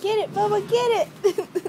Get it, Bubba, get it!